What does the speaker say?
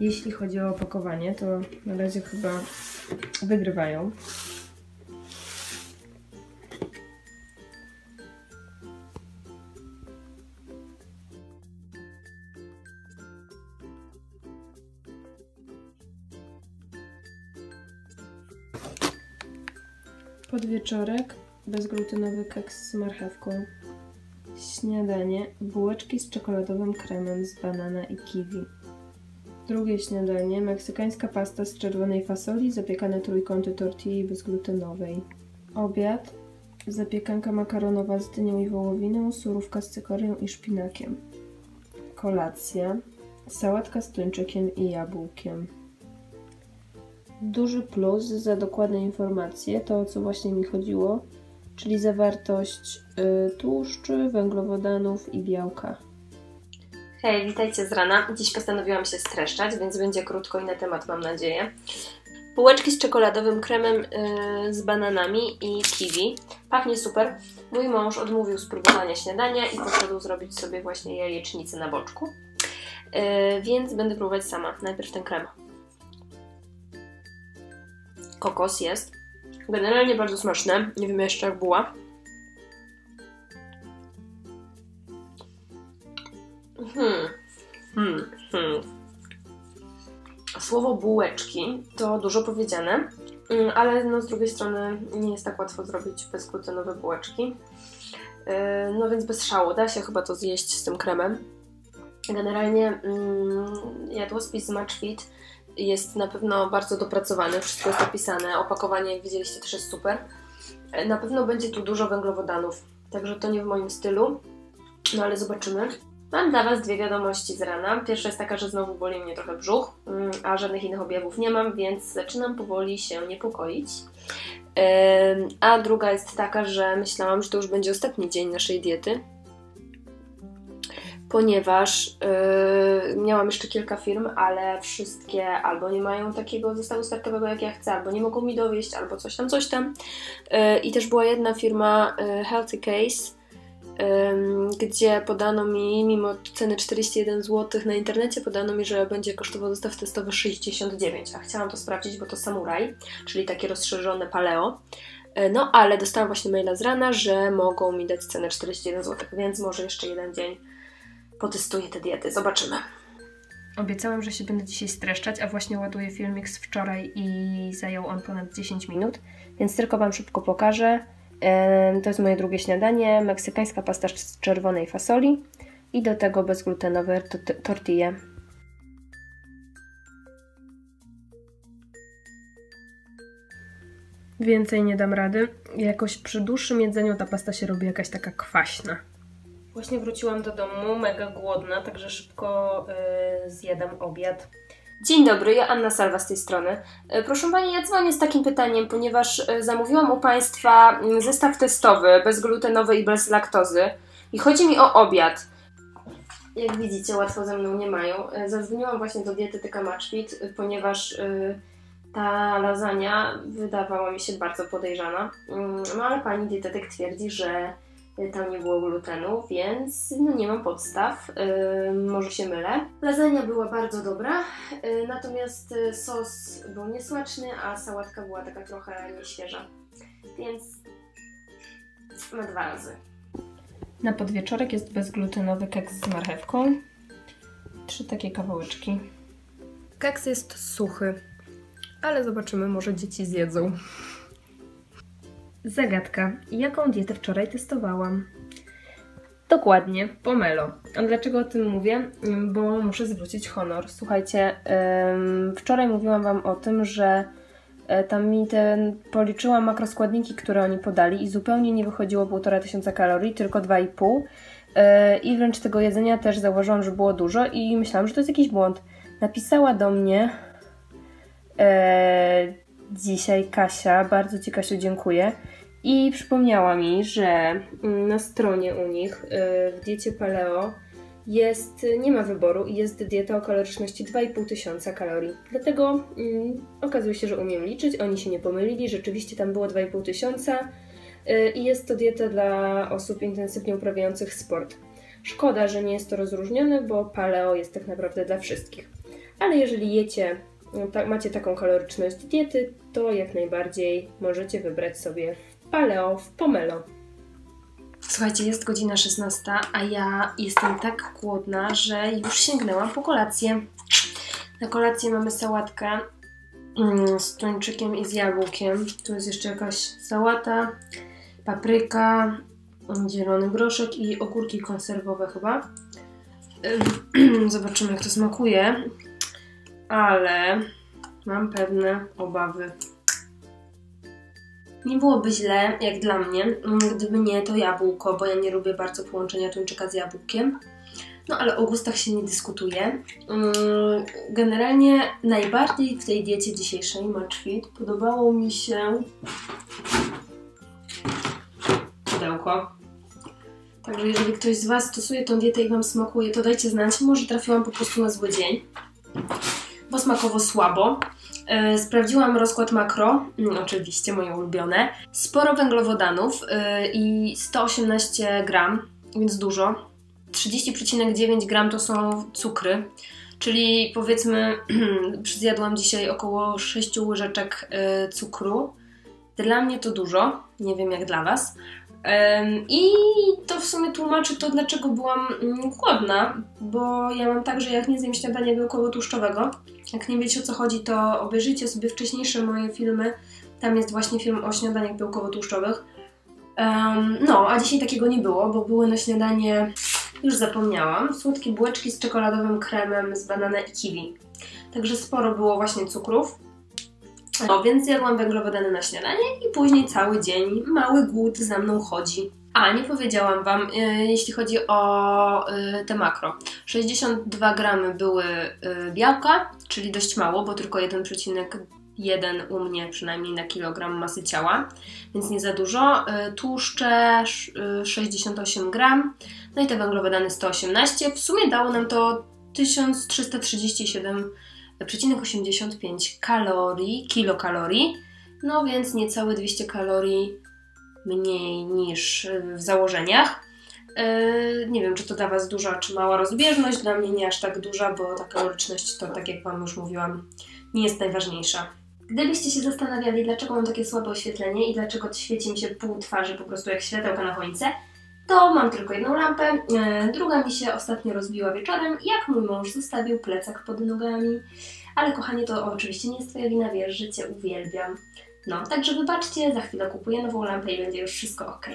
Jeśli chodzi o opakowanie, to na razie chyba wygrywają. Podwieczorek, bezglutenowy keks z marchewką. Śniadanie, bułeczki z czekoladowym kremem z banana i kiwi. Drugie śniadanie, meksykańska pasta z czerwonej fasoli, zapiekane trójkąty tortilli bezglutenowej. Obiad, zapiekanka makaronowa z dynią i wołowiną, surówka z cykorią i szpinakiem. Kolacja, sałatka z tuńczykiem i jabłkiem. Duży plus za dokładne informacje, to o co właśnie mi chodziło, czyli zawartość y, tłuszczy, węglowodanów i białka. Hej, witajcie z rana. Dziś postanowiłam się streszczać, więc będzie krótko i na temat mam nadzieję. Bułeczki z czekoladowym kremem yy, z bananami i kiwi. Pachnie super. Mój mąż odmówił spróbowania śniadania i poszedł zrobić sobie właśnie jajecznicę na boczku. Yy, więc będę próbować sama. Najpierw ten krem. Kokos jest. Generalnie bardzo smaczne. Nie wiem jeszcze jak była. Hmm. Hmm. Hmm. Słowo bułeczki to dużo powiedziane, mm, ale no z drugiej strony nie jest tak łatwo zrobić bezglutenowe bułeczki. Yy, no więc bez szału da się chyba to zjeść z tym kremem. Generalnie mm, jadłospis Matchfit jest na pewno bardzo dopracowany, wszystko jest opisane, opakowanie jak widzieliście też jest super. Yy, na pewno będzie tu dużo węglowodanów, także to nie w moim stylu, no ale zobaczymy. Mam dla Was dwie wiadomości z rana. Pierwsza jest taka, że znowu boli mnie trochę brzuch, mm, a żadnych innych objawów nie mam, więc zaczynam powoli się niepokoić. A druga jest taka, że myślałam, że to już będzie ostatni dzień naszej diety, ponieważ yy, miałam jeszcze kilka firm, ale wszystkie albo nie mają takiego zestawu startowego jak ja chcę, albo nie mogą mi dowieść, albo coś tam, coś tam. Yy, I też była jedna firma yy, Healthy Case, gdzie podano mi, mimo ceny 41 zł na internecie, podano mi, że będzie kosztował zestaw testowy 69, a chciałam to sprawdzić, bo to samuraj, czyli takie rozszerzone paleo. E, no, ale dostałam właśnie maila z rana, że mogą mi dać cenę 41 zł, więc może jeszcze jeden dzień potestuję te diety. Zobaczymy. Obiecałam, że się będę dzisiaj streszczać, a właśnie ładuję filmik z wczoraj i zajął on ponad 10 minut, więc tylko Wam szybko pokażę. To jest moje drugie śniadanie. Meksykańska pasta z czerwonej fasoli i do tego bezglutenowe tortille. Więcej nie dam rady. Jakoś przy dłuższym jedzeniu ta pasta się robi jakaś taka kwaśna. Właśnie wróciłam do domu, mega głodna, także szybko yy, zjadam obiad. Dzień dobry, ja Anna Salwa z tej strony. E, proszę Pani, ja dzwonię z takim pytaniem, ponieważ e, zamówiłam u Państwa mm, zestaw testowy, bezglutenowy i bez laktozy i chodzi mi o obiad. Jak widzicie, łatwo ze mną nie mają. E, zadzwoniłam właśnie do dietetyka Matchfit, ponieważ ta lasagna wydawała mi się bardzo podejrzana, mm, no ale pani dietetyk twierdzi, że tam nie było glutenu, więc no nie mam podstaw, yy, może się mylę. Lasagna była bardzo dobra, yy, natomiast y, sos był niesmaczny, a sałatka była taka trochę nieświeża, więc na dwa razy. Na podwieczorek jest bezglutenowy keks z marchewką. Trzy takie kawałeczki. Keks jest suchy, ale zobaczymy, może dzieci zjedzą. Zagadka. Jaką dietę wczoraj testowałam? Dokładnie, pomelo. A dlaczego o tym mówię? Bo muszę zwrócić honor. Słuchajcie, wczoraj mówiłam Wam o tym, że e, tam mi ten policzyłam makroskładniki, które oni podali i zupełnie nie wychodziło 1,5 tysiąca kalorii, tylko 2,5 e, i wręcz tego jedzenia też zauważyłam, że było dużo i myślałam, że to jest jakiś błąd. Napisała do mnie e, dzisiaj Kasia, bardzo Ci Kasiu dziękuję i przypomniała mi, że mm, na stronie u nich y, w diecie paleo jest, nie ma wyboru i jest dieta o kaloryczności 2,5 tysiąca kalorii. Dlatego mm, okazuje się, że umiem liczyć, oni się nie pomylili, rzeczywiście tam było 2,5 tysiąca y, i jest to dieta dla osób intensywnie uprawiających sport. Szkoda, że nie jest to rozróżnione, bo paleo jest tak naprawdę dla wszystkich. ale jeżeli jecie, ta, macie taką kaloryczność diety, to jak najbardziej możecie wybrać sobie paleo w pomelo. Słuchajcie, jest godzina 16, a ja jestem tak głodna, że już sięgnęłam po kolację. Na kolację mamy sałatkę mm, z tuńczykiem i z jabłkiem. Tu jest jeszcze jakaś sałata, papryka, zielony groszek i ogórki konserwowe chyba. Zobaczymy jak to smakuje. Ale mam pewne obawy. Nie byłoby źle, jak dla mnie, gdyby nie to jabłko, bo ja nie lubię bardzo połączenia tuńczyka z jabłkiem. No ale o gustach się nie dyskutuje. Generalnie najbardziej w tej diecie dzisiejszej Match Fit podobało mi się pudełko. Także jeżeli ktoś z Was stosuje tą dietę i Wam smakuje, to dajcie znać. Może trafiłam po prostu na zły dzień, bo smakowo słabo. Yy, sprawdziłam rozkład makro, yy, oczywiście moje ulubione. Sporo węglowodanów yy, i 118 gram, więc dużo. 30,9 gram to są cukry, czyli powiedzmy zjadłam dzisiaj około 6 łyżeczek cukru. Dla mnie to dużo, nie wiem jak dla Was. I to w sumie tłumaczy to, dlaczego byłam mm, głodna, bo ja mam tak, że jak nie zjem śniadania białkowo-tłuszczowego, jak nie wiecie o co chodzi, to obejrzyjcie sobie wcześniejsze moje filmy. Tam jest właśnie film o śniadaniach białkowo-tłuszczowych. Um, no, a dzisiaj takiego nie było, bo były na śniadanie, już zapomniałam, słodkie bułeczki z czekoladowym kremem z banana i kiwi. Także sporo było właśnie cukrów. No więc jadłam węglowodany na śniadanie i później cały dzień mały głód za mną chodzi. A, nie powiedziałam Wam, yy, jeśli chodzi o yy, te makro. 62 gramy były yy, białka, czyli dość mało, bo tylko 1,1 u mnie przynajmniej na kilogram masy ciała, więc nie za dużo. Y, tłuszcze 68 y, gram, no i te węglowodany 118. W sumie dało nam to 1337 85 kalorii, kilokalorii, no więc niecałe 200 kalorii mniej niż w założeniach. Yy, nie wiem, czy to dla Was duża czy mała rozbieżność, dla mnie nie aż tak duża, bo ta kaloryczność to, tak jak Wam już mówiłam, nie jest najważniejsza. Gdybyście się zastanawiali, dlaczego mam takie słabe oświetlenie i dlaczego świeci mi się pół twarzy po prostu jak światełka na choince, to mam tylko jedną lampę. E, druga mi się ostatnio rozbiła wieczorem, jak mój mąż zostawił plecak pod nogami. Ale kochanie, to oczywiście nie jest Twoja wina, wiesz, że Cię uwielbiam. No, także wybaczcie, za chwilę kupuję nową lampę i będzie już wszystko ok.